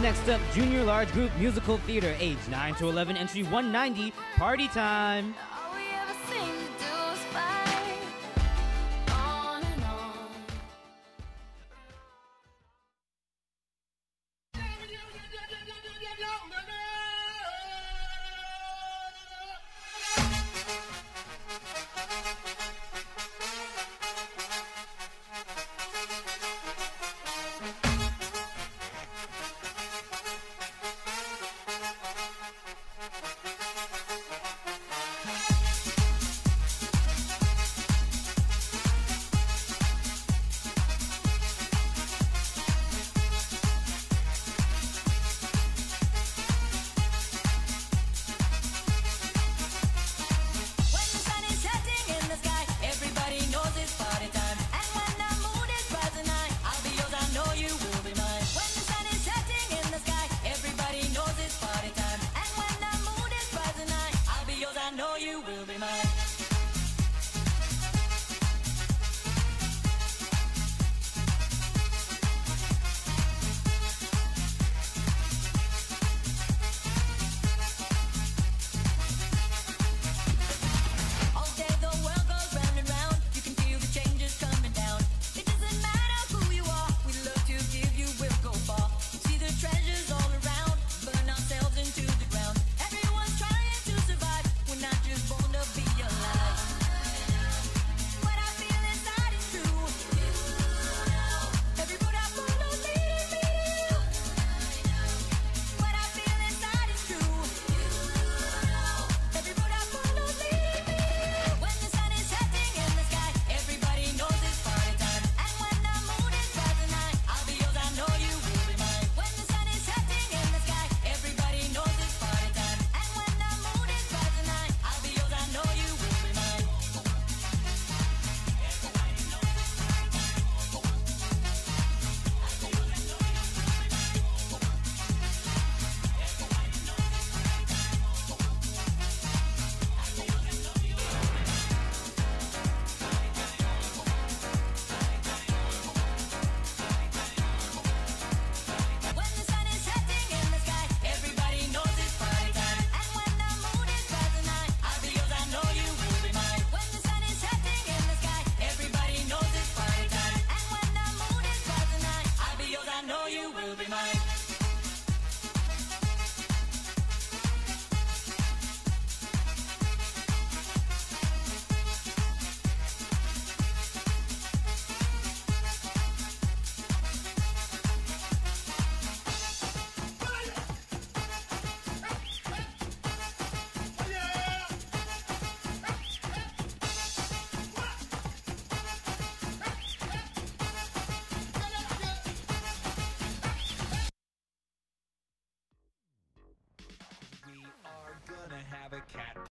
Next up, Junior Large Group Musical Theater, age 9 to 11, entry 190, party time. I know you will be mine. will be mine. have a cat.